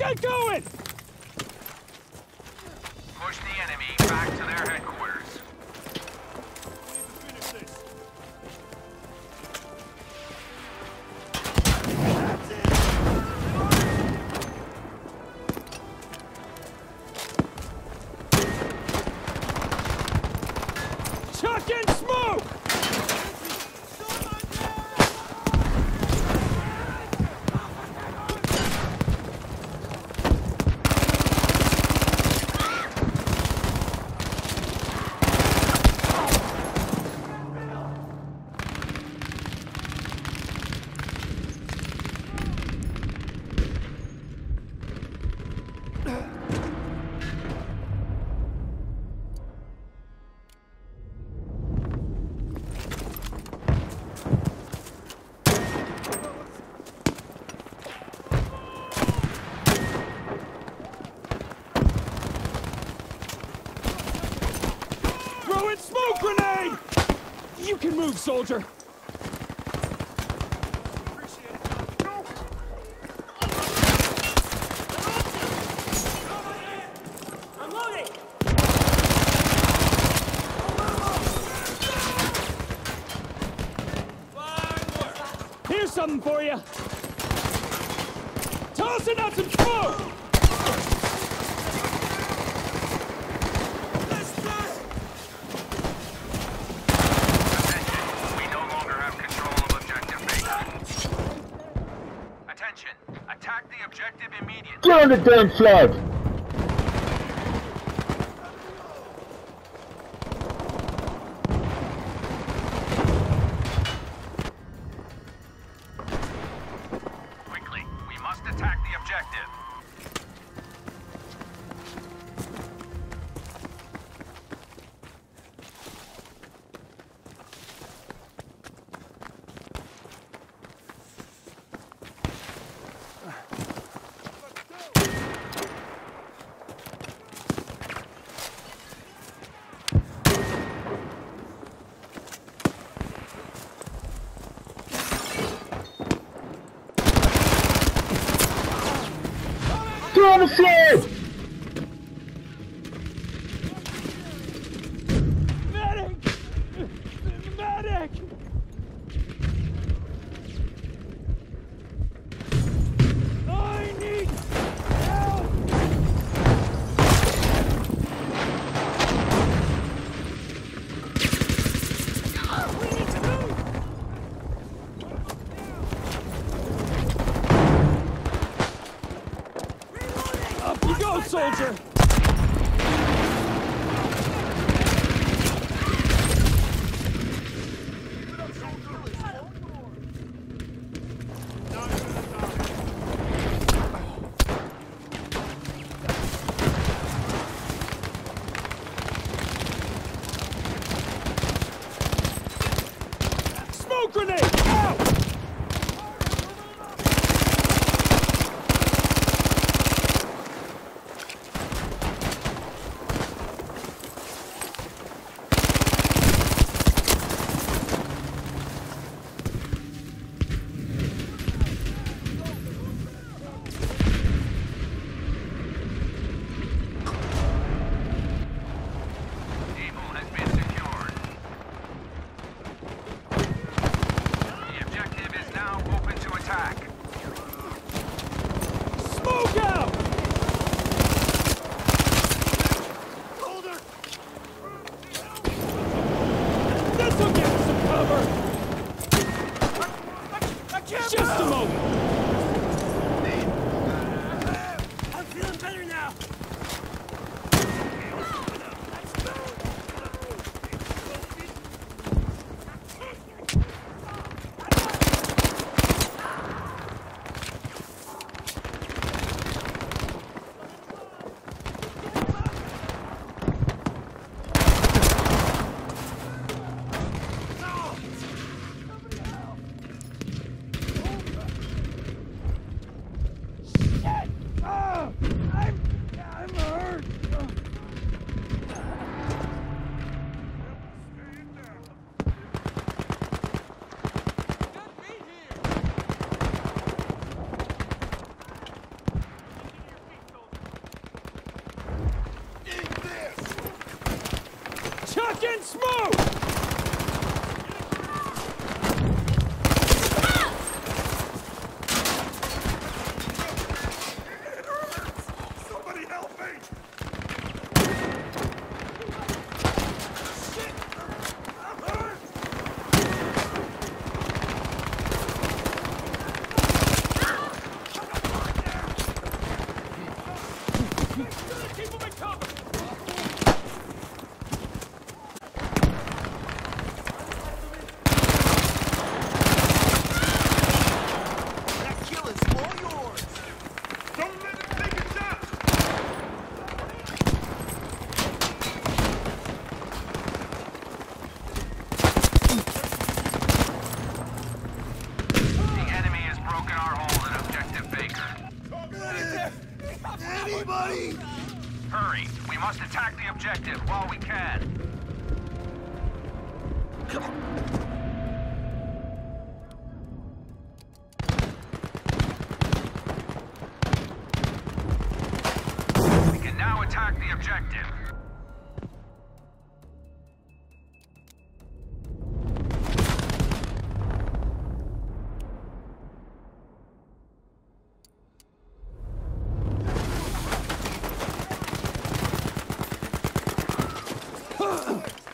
Get going! Push the enemy back to their headquarters. soldier. Here's something for you. Toss it out some food! Get on the damn flag!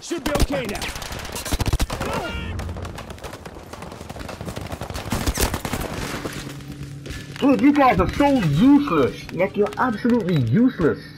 Should be okay now. Dude, you guys are so useless. Like, you're absolutely useless.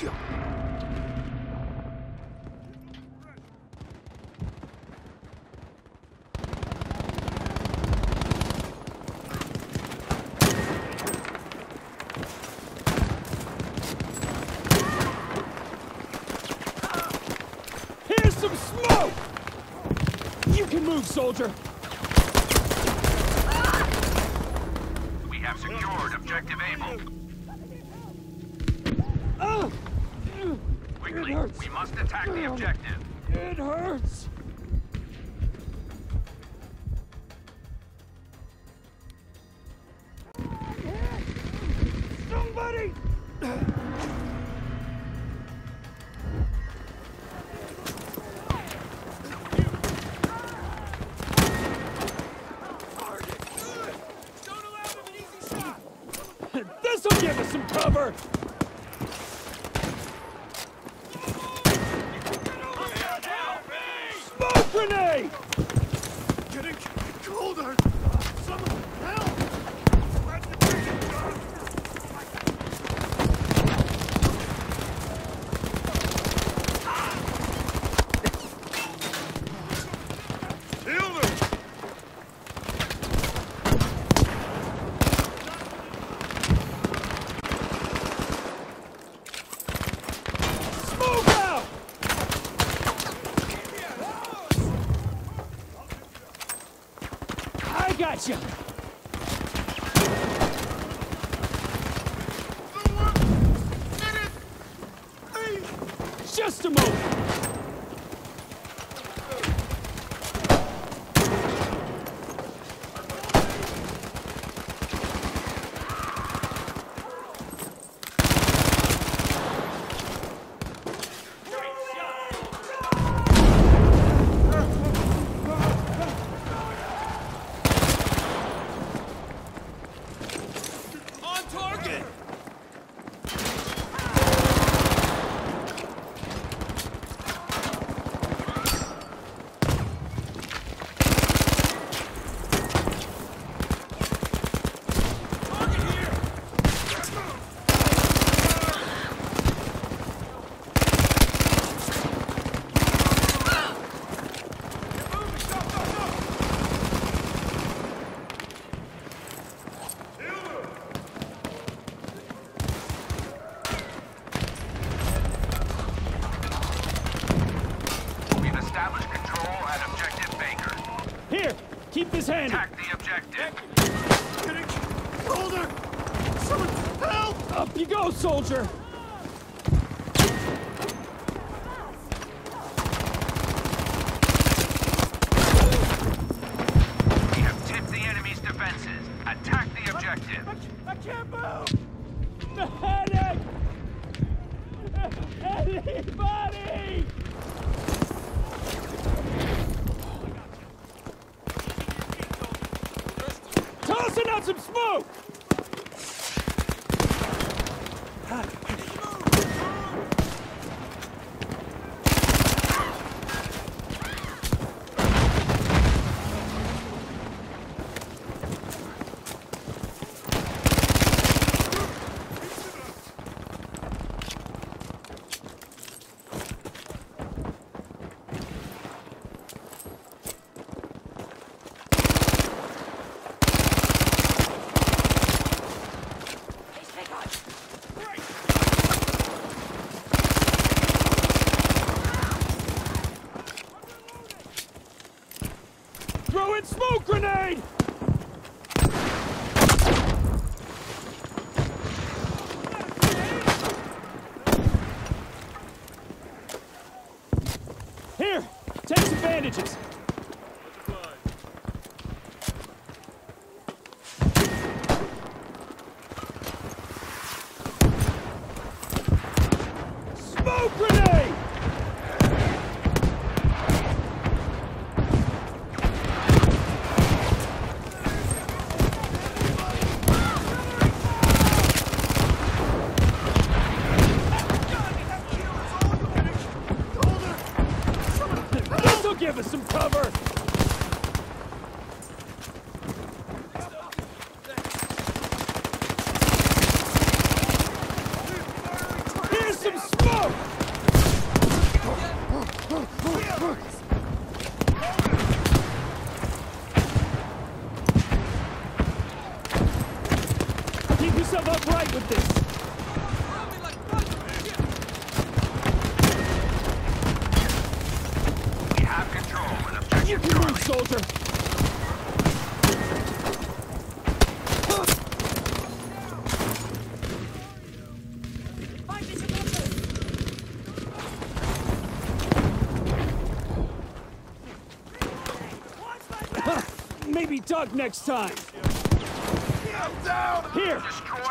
Here's some smoke! You can move, soldier! cover! Smoke grenade! testimony. Some smoke! Throw in smoke grenade! Here, take some bandages. Smoke grenade! This'll give us some cover! Here's some smoke! Yourself upright with this! We have control You objective can move, soldier! Maybe duck next time. Here,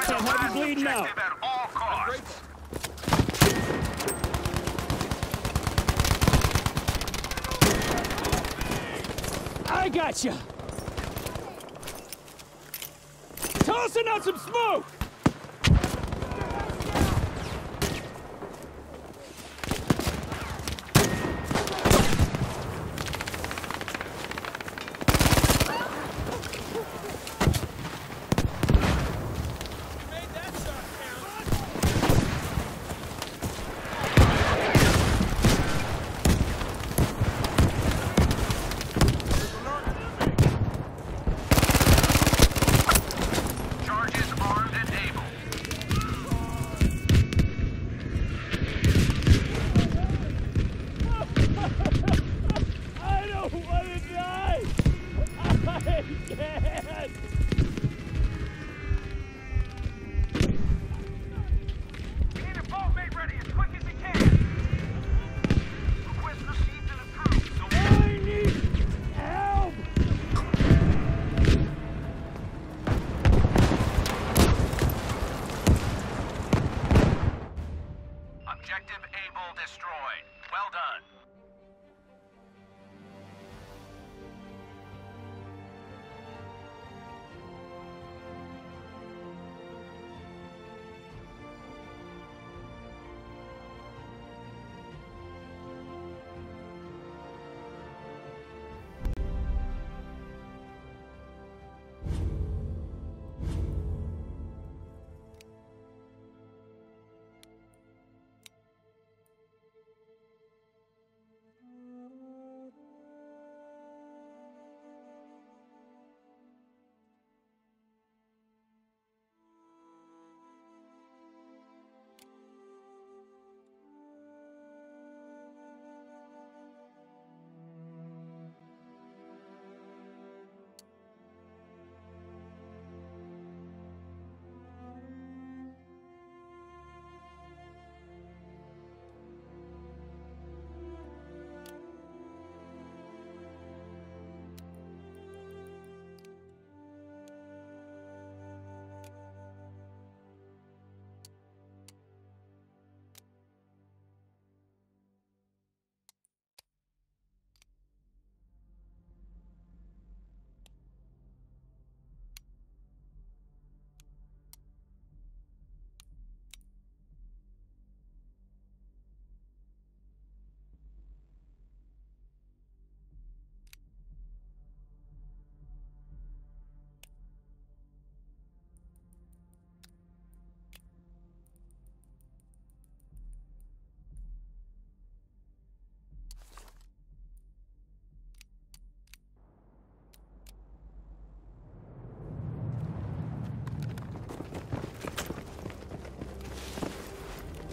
The have you bleeding out. at all costs. I got you. Tossing out some smoke.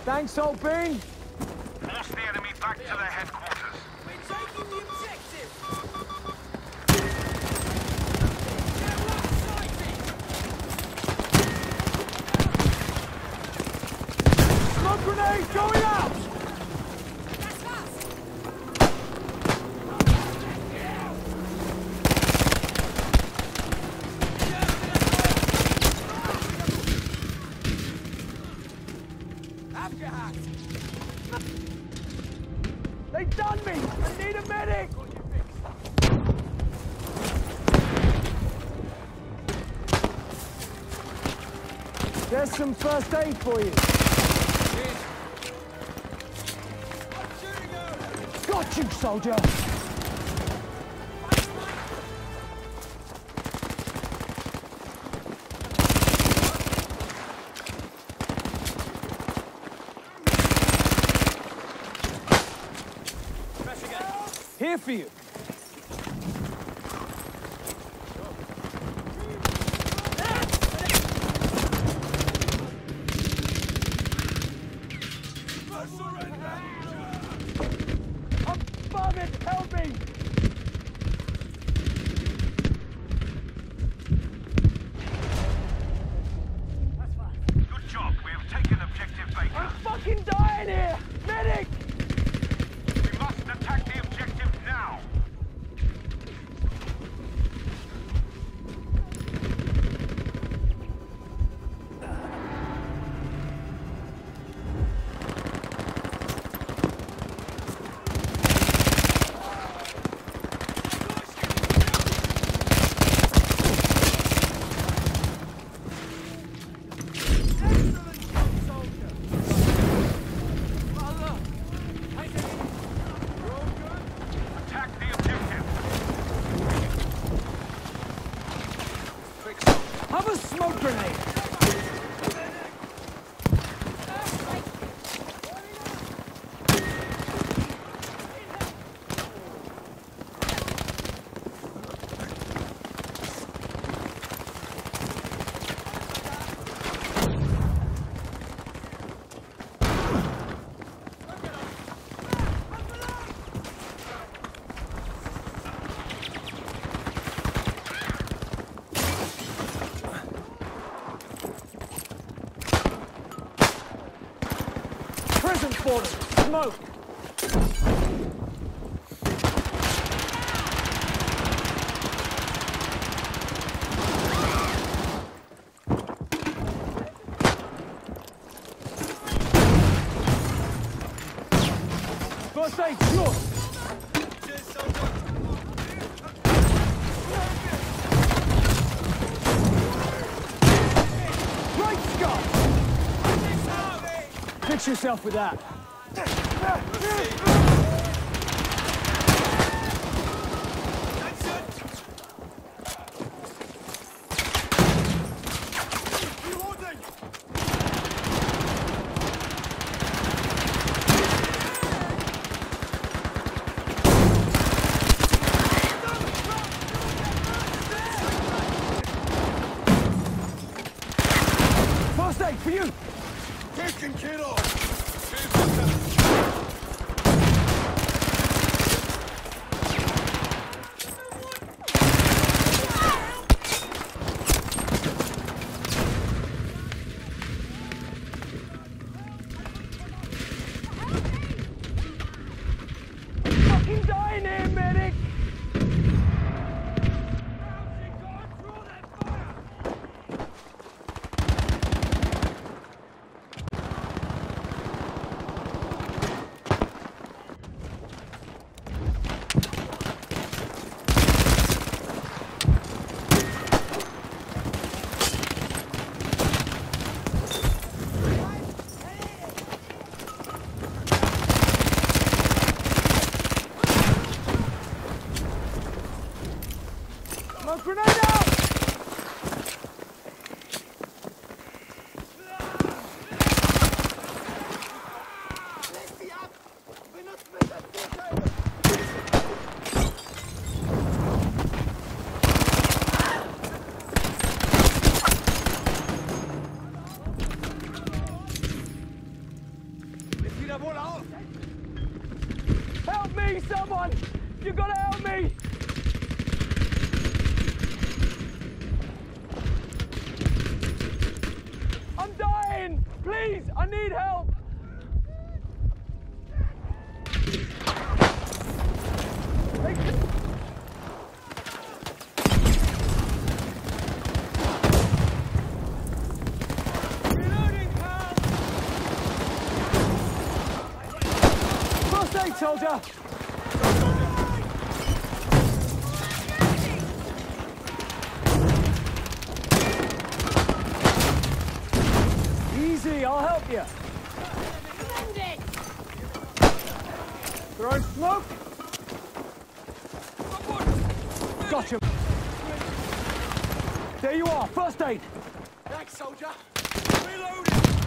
Thanks, old bean. Force the enemy back to their headquarters. Medic! There's some first aid for you. Got you, soldier! Here for you. I'm bombing! Help me! Good job. We have taken objective I'm Baker. fucking dying here! Medic! We must attack the objective now. Attack the objective. Have a smoke grenade! Prison for them! Smoke! Aid, sure! Great Scott! Fix yourself with that. safe, soldier! Easy, I'll help you. Throwing smoke! Got you. There you are, first aid! Thanks, soldier! Reloading!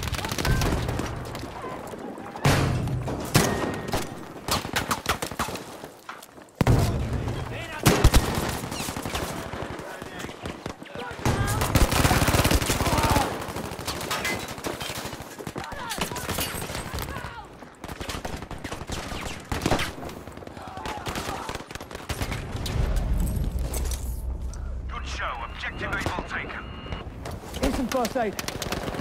show. Objective Able taken. Instant first aid.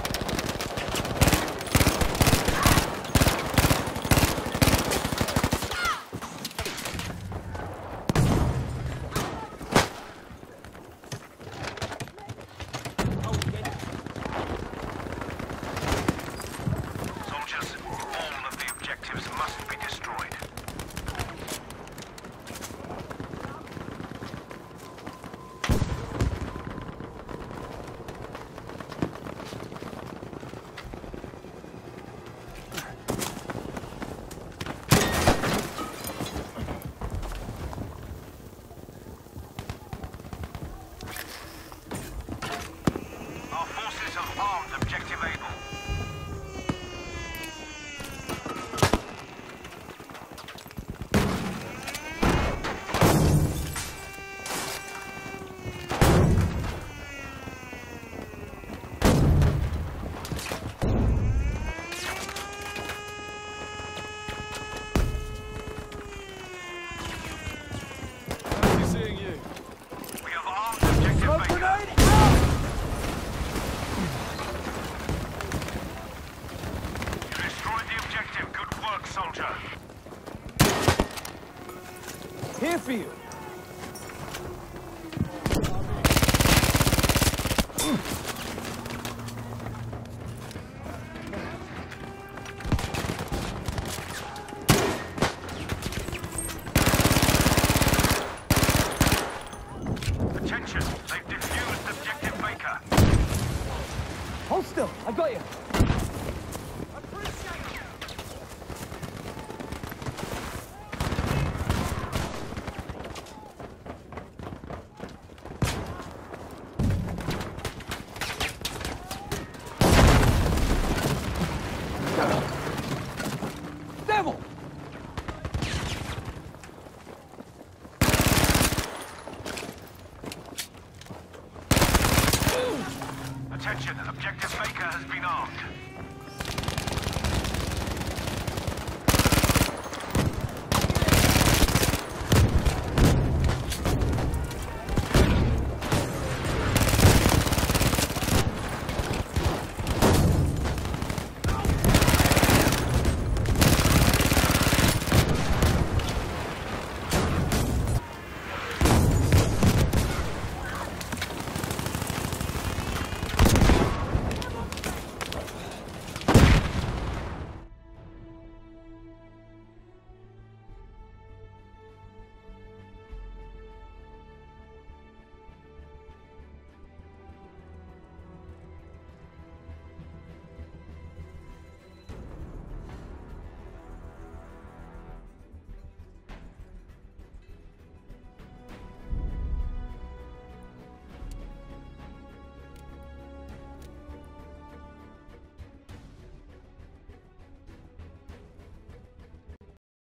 I've got you.